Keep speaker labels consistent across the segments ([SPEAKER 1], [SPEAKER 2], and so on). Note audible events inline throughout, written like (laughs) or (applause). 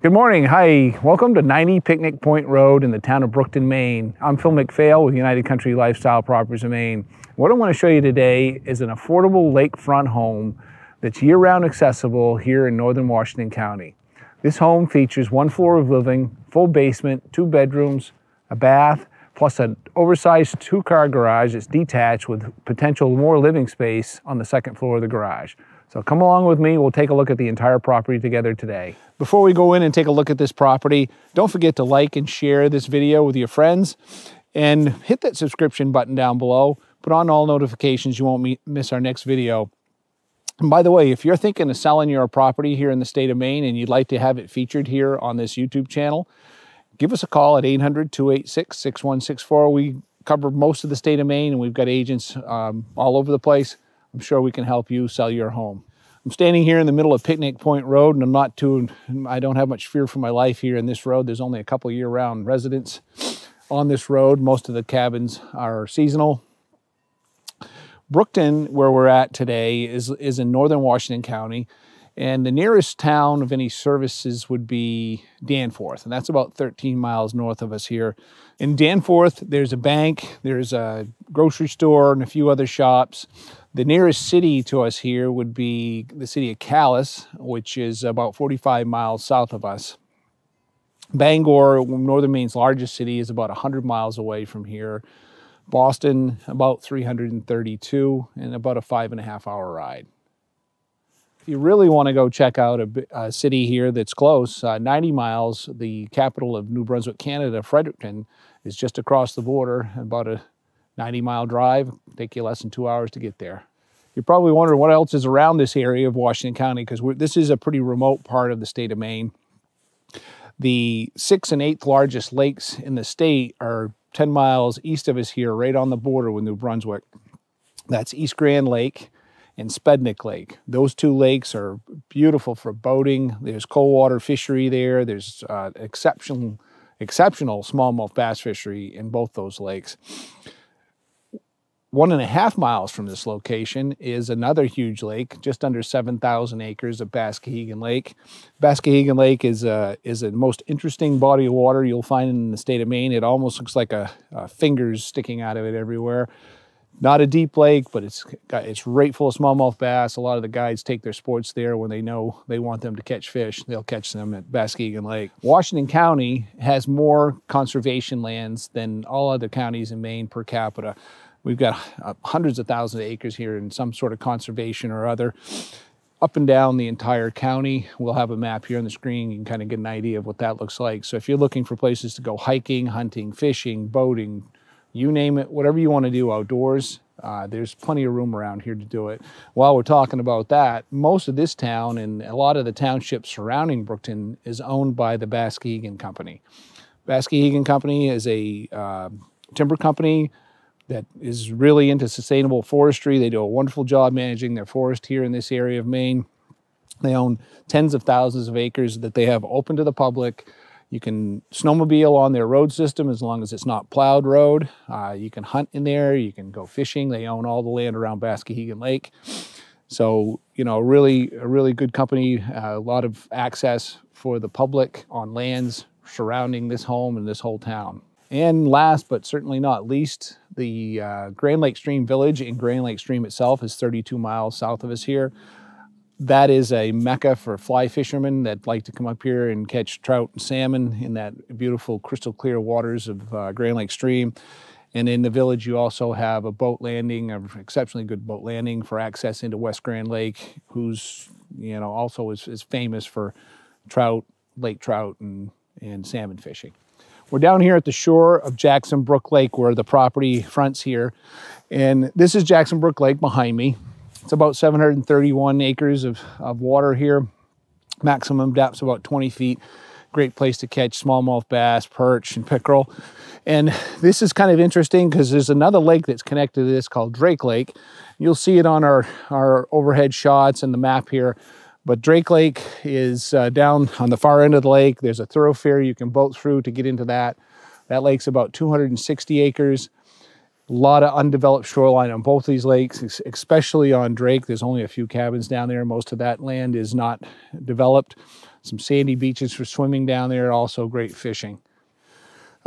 [SPEAKER 1] Good morning. Hi. Welcome to 90 Picnic Point Road in the town of Brookton, Maine. I'm Phil McPhail with United Country Lifestyle Properties of Maine. What I want to show you today is an affordable lakefront home that's year-round accessible here in northern Washington County. This home features one floor of living, full basement, two bedrooms, a bath, plus an oversized two-car garage that's detached with potential more living space on the second floor of the garage. So come along with me, we'll take a look at the entire property together today. Before we go in and take a look at this property, don't forget to like and share this video with your friends and hit that subscription button down below. Put on all notifications, you won't miss our next video. And by the way, if you're thinking of selling your property here in the state of Maine and you'd like to have it featured here on this YouTube channel, give us a call at 800-286-6164. We cover most of the state of Maine and we've got agents um, all over the place. I'm sure we can help you sell your home. I'm standing here in the middle of Picnic Point Road and I'm not too, I don't have much fear for my life here in this road. There's only a couple year-round residents on this road. Most of the cabins are seasonal. Brookton, where we're at today, is, is in northern Washington County. And the nearest town of any services would be Danforth, and that's about 13 miles north of us here. In Danforth, there's a bank, there's a grocery store, and a few other shops. The nearest city to us here would be the city of Calais, which is about 45 miles south of us. Bangor, northern Maine's largest city, is about 100 miles away from here. Boston, about 332, and about a five and a half hour ride. If you really want to go check out a, a city here that's close, uh, 90 miles, the capital of New Brunswick, Canada, Fredericton, is just across the border, about a 90 mile drive, take you less than two hours to get there. You're probably wondering what else is around this area of Washington County because this is a pretty remote part of the state of Maine. The sixth and eighth largest lakes in the state are 10 miles east of us here, right on the border with New Brunswick. That's East Grand Lake and Spednic Lake. Those two lakes are beautiful for boating. There's cold water fishery there. There's uh, exceptional, exceptional smallmouth bass fishery in both those lakes one and a half miles from this location is another huge lake, just under 7,000 acres of Baskahegan Lake. Baskahegan Lake is a, is a most interesting body of water you'll find in the state of Maine. It almost looks like a, a fingers sticking out of it everywhere. Not a deep lake, but it's got, it's right full of smallmouth bass. A lot of the guides take their sports there when they know they want them to catch fish. They'll catch them at Baskahegan Lake. Washington County has more conservation lands than all other counties in Maine per capita. We've got uh, hundreds of thousands of acres here in some sort of conservation or other. Up and down the entire county, we'll have a map here on the screen. You can kind of get an idea of what that looks like. So if you're looking for places to go hiking, hunting, fishing, boating, you name it, whatever you want to do outdoors, uh, there's plenty of room around here to do it. While we're talking about that, most of this town and a lot of the townships surrounding Brookton is owned by the Baskahegan Company. Baskahegan Company is a uh, timber company that is really into sustainable forestry. They do a wonderful job managing their forest here in this area of Maine. They own tens of thousands of acres that they have open to the public. You can snowmobile on their road system as long as it's not plowed road. Uh, you can hunt in there. You can go fishing. They own all the land around Baskahegan Lake. So, you know, really, a really good company, uh, a lot of access for the public on lands surrounding this home and this whole town. And last but certainly not least, the uh, Grand Lake Stream Village in Grand Lake Stream itself is 32 miles south of us here. That is a mecca for fly fishermen that like to come up here and catch trout and salmon in that beautiful crystal clear waters of uh, Grand Lake Stream. And in the village, you also have a boat landing, an exceptionally good boat landing for access into West Grand Lake, who's, you know, also is, is famous for trout, lake trout, and, and salmon fishing. We're down here at the shore of Jackson Brook Lake where the property fronts here. And this is Jackson Brook Lake behind me. It's about 731 acres of, of water here. Maximum depth's about 20 feet. Great place to catch smallmouth bass, perch, and pickerel. And this is kind of interesting because there's another lake that's connected to this called Drake Lake. You'll see it on our, our overhead shots and the map here. But Drake Lake is uh, down on the far end of the lake. There's a thoroughfare you can boat through to get into that. That lake's about 260 acres. A lot of undeveloped shoreline on both these lakes, especially on Drake. There's only a few cabins down there. Most of that land is not developed. some sandy beaches for swimming down there, also great fishing.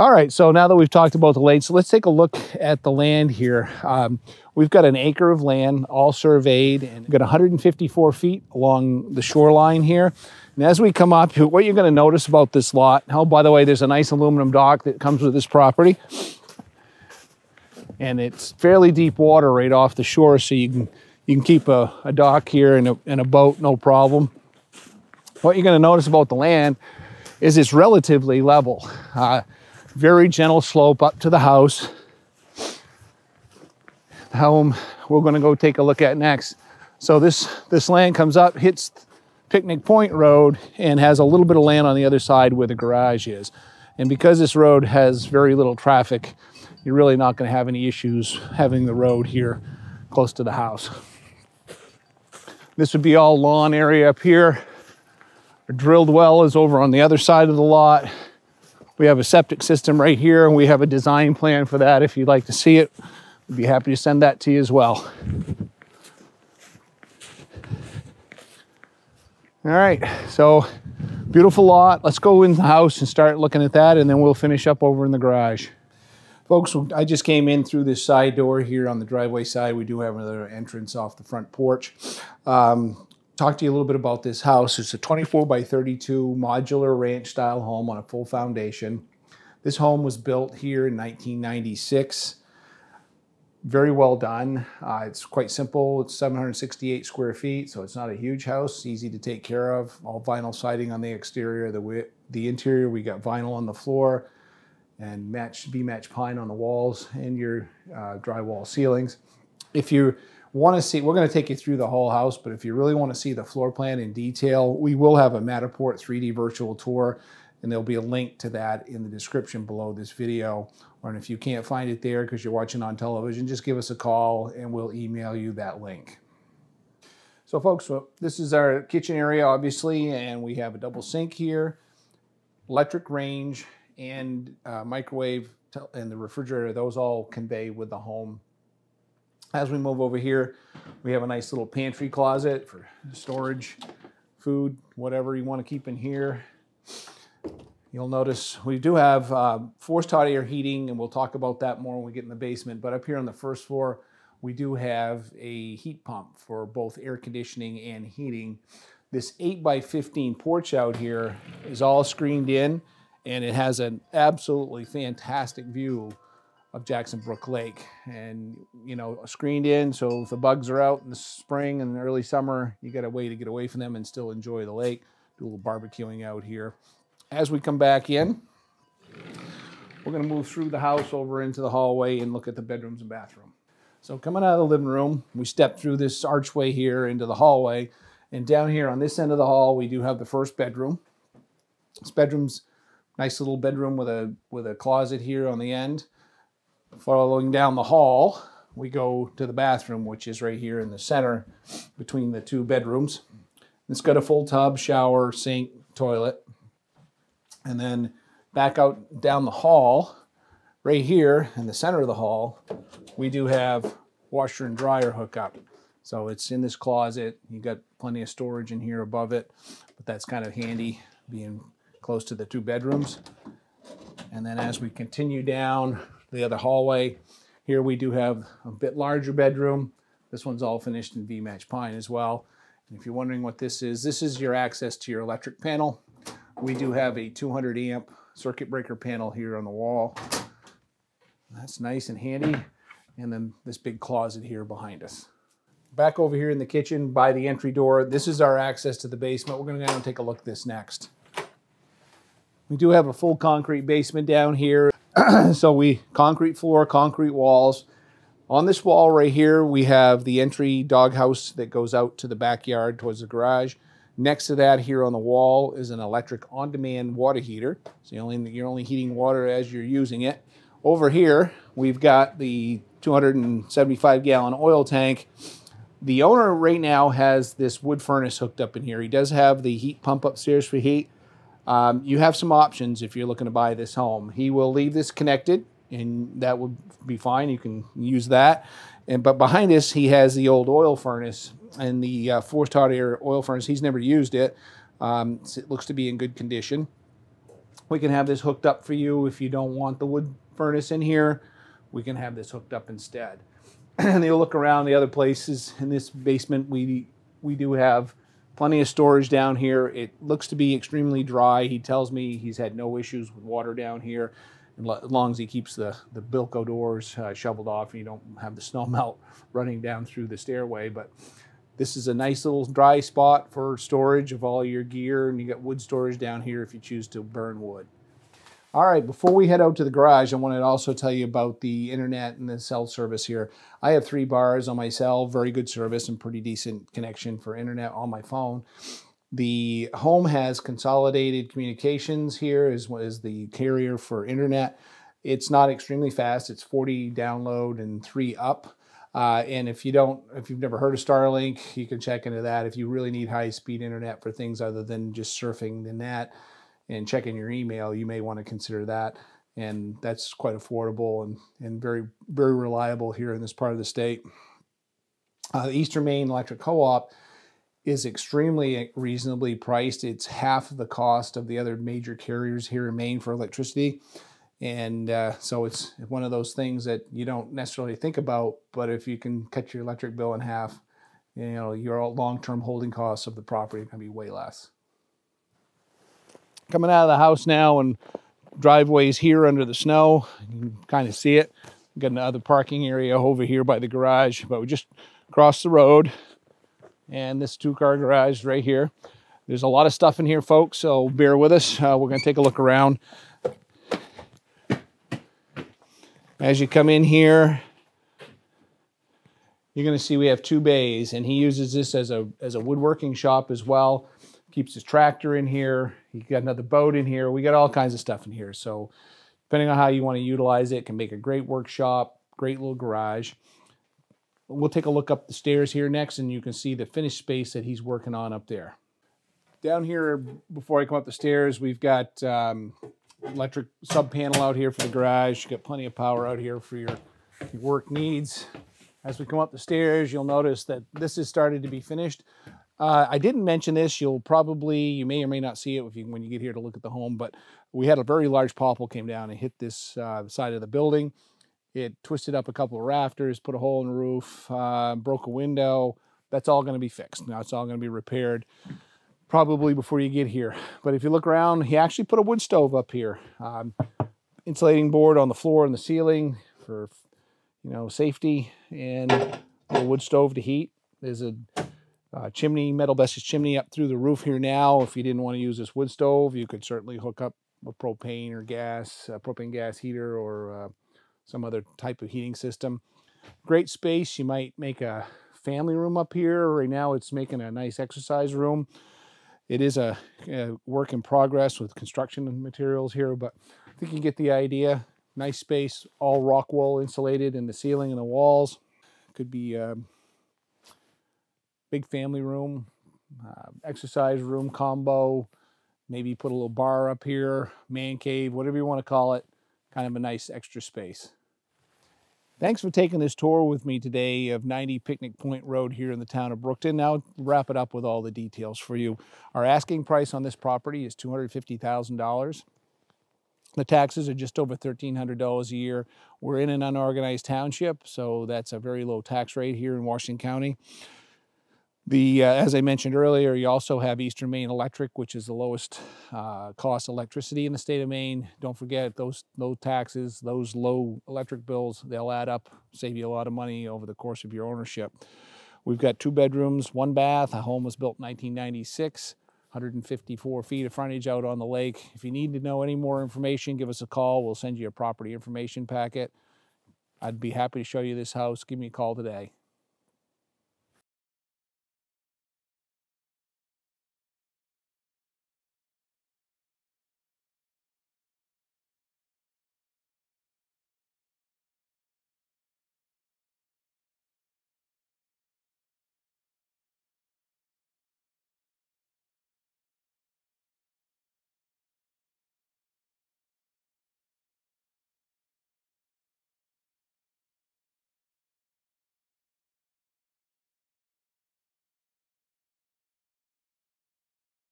[SPEAKER 1] All right, so now that we've talked about the lake, so let's take a look at the land here. Um, we've got an acre of land, all surveyed, and got 154 feet along the shoreline here. And as we come up, (laughs) what you're gonna notice about this lot, oh, by the way, there's a nice aluminum dock that comes with this property. And it's fairly deep water right off the shore, so you can you can keep a, a dock here and a, and a boat, no problem. What you're gonna notice about the land is it's relatively level. Uh, very gentle slope up to the house. The home we're gonna go take a look at next. So this, this land comes up, hits Picnic Point Road and has a little bit of land on the other side where the garage is. And because this road has very little traffic, you're really not gonna have any issues having the road here close to the house. This would be all lawn area up here. Our drilled well is over on the other side of the lot. We have a septic system right here and we have a design plan for that. If you'd like to see it, we'd be happy to send that to you as well. All right, so beautiful lot. Let's go in the house and start looking at that and then we'll finish up over in the garage. Folks, I just came in through this side door here on the driveway side. We do have another entrance off the front porch. Um, talk to you a little bit about this house. It's a 24 by 32 modular ranch style home on a full foundation. This home was built here in 1996. Very well done. Uh, it's quite simple. It's 768 square feet, so it's not a huge house. Easy to take care of. All vinyl siding on the exterior. The, the interior, we got vinyl on the floor and match V-match pine on the walls and your uh, drywall ceilings. If you want to see, we're going to take you through the whole house, but if you really want to see the floor plan in detail, we will have a Matterport 3D virtual tour, and there'll be a link to that in the description below this video. Or if you can't find it there because you're watching on television, just give us a call and we'll email you that link. So folks, this is our kitchen area, obviously, and we have a double sink here, electric range, and uh, microwave and the refrigerator. Those all convey with the home as we move over here, we have a nice little pantry closet for storage, food, whatever you want to keep in here. You'll notice we do have uh, forced hot air heating, and we'll talk about that more when we get in the basement. But up here on the first floor, we do have a heat pump for both air conditioning and heating. This 8 by 15 porch out here is all screened in, and it has an absolutely fantastic view of Jackson Brook Lake. And you know screened in so if the bugs are out in the spring and early summer you got a way to get away from them and still enjoy the lake do a little barbecuing out here. As we come back in we're going to move through the house over into the hallway and look at the bedrooms and bathroom. So coming out of the living room we step through this archway here into the hallway. And down here on this end of the hall we do have the first bedroom. This bedroom's nice little bedroom with a with a closet here on the end Following down the hall, we go to the bathroom, which is right here in the center between the two bedrooms. It's got a full tub, shower, sink, toilet. And then back out down the hall, right here in the center of the hall, we do have washer and dryer hookup. So it's in this closet. You've got plenty of storage in here above it, but that's kind of handy being close to the two bedrooms. And then as we continue down the other hallway. Here we do have a bit larger bedroom. This one's all finished in V-Match Pine as well. And if you're wondering what this is, this is your access to your electric panel. We do have a 200 amp circuit breaker panel here on the wall. That's nice and handy. And then this big closet here behind us. Back over here in the kitchen by the entry door, this is our access to the basement. We're gonna go and take a look at this next. We do have a full concrete basement down here. (clears throat) so we concrete floor, concrete walls. On this wall right here, we have the entry doghouse that goes out to the backyard towards the garage. Next to that here on the wall is an electric on-demand water heater. So you're only, you're only heating water as you're using it. Over here, we've got the 275 gallon oil tank. The owner right now has this wood furnace hooked up in here. He does have the heat pump upstairs for heat. Um, you have some options if you're looking to buy this home. He will leave this connected and that would be fine. You can use that. And But behind this, he has the old oil furnace and the uh, forced hot air oil furnace. He's never used it. Um, it looks to be in good condition. We can have this hooked up for you if you don't want the wood furnace in here. We can have this hooked up instead. (clears throat) and you'll look around the other places in this basement, we we do have plenty of storage down here. It looks to be extremely dry. He tells me he's had no issues with water down here as long as he keeps the, the Bilco doors uh, shoveled off and you don't have the (laughs) snow melt running down through the stairway. But this is a nice little dry spot for storage of all your gear and you got wood storage down here if you choose to burn wood. All right, before we head out to the garage, I want to also tell you about the internet and the cell service here. I have three bars on my cell, very good service and pretty decent connection for internet on my phone. The home has consolidated communications here as well as the carrier for internet. It's not extremely fast. It's 40 download and three up. Uh, and if you don't, if you've never heard of Starlink, you can check into that. If you really need high speed internet for things other than just surfing the net and checking your email, you may want to consider that. And that's quite affordable and, and very, very reliable here in this part of the state. Uh, the Eastern Maine Electric Co-op is extremely reasonably priced. It's half the cost of the other major carriers here in Maine for electricity. And uh, so it's one of those things that you don't necessarily think about, but if you can cut your electric bill in half, you know, your long-term holding costs of the property are going to be way less. Coming out of the house now and driveways here under the snow, you can kind of see it. We've got another parking area over here by the garage, but we just crossed the road and this two car garage right here. There's a lot of stuff in here, folks, so bear with us. Uh, we're going to take a look around. As you come in here, you're going to see we have two bays, and he uses this as a, as a woodworking shop as well. Keeps his tractor in here. He got another boat in here. We got all kinds of stuff in here. So depending on how you want to utilize it, can make a great workshop, great little garage. We'll take a look up the stairs here next and you can see the finished space that he's working on up there. Down here, before I come up the stairs, we've got um, electric sub panel out here for the garage. You've got plenty of power out here for your, your work needs. As we come up the stairs, you'll notice that this has started to be finished. Uh, I didn't mention this. You'll probably, you may or may not see it you, when you get here to look at the home, but we had a very large popple came down and hit this uh, side of the building. It twisted up a couple of rafters, put a hole in the roof, uh, broke a window. That's all going to be fixed. Now it's all going to be repaired probably before you get here. But if you look around, he actually put a wood stove up here. Um, insulating board on the floor and the ceiling for, you know, safety and a wood stove to heat. There's a uh, chimney, Metalbestos chimney up through the roof here now. If you didn't want to use this wood stove, you could certainly hook up a propane or gas, propane gas heater or uh, some other type of heating system. Great space. You might make a family room up here. Right now it's making a nice exercise room. It is a, a work in progress with construction materials here, but I think you get the idea. Nice space, all rock wool insulated in the ceiling and the walls. Could be a big family room, uh, exercise room combo, maybe put a little bar up here, man cave, whatever you want to call it. Kind of a nice extra space. Thanks for taking this tour with me today of 90 Picnic Point Road here in the town of Brookton. Now wrap it up with all the details for you. Our asking price on this property is $250,000. The taxes are just over $1,300 a year. We're in an unorganized township, so that's a very low tax rate here in Washington County. The, uh, as I mentioned earlier, you also have Eastern Maine Electric, which is the lowest uh, cost electricity in the state of Maine. Don't forget those low taxes, those low electric bills, they'll add up, save you a lot of money over the course of your ownership. We've got two bedrooms, one bath. A home was built in 1996, 154 feet of frontage out on the lake. If you need to know any more information, give us a call. We'll send you a property information packet. I'd be happy to show you this house. Give me a call today.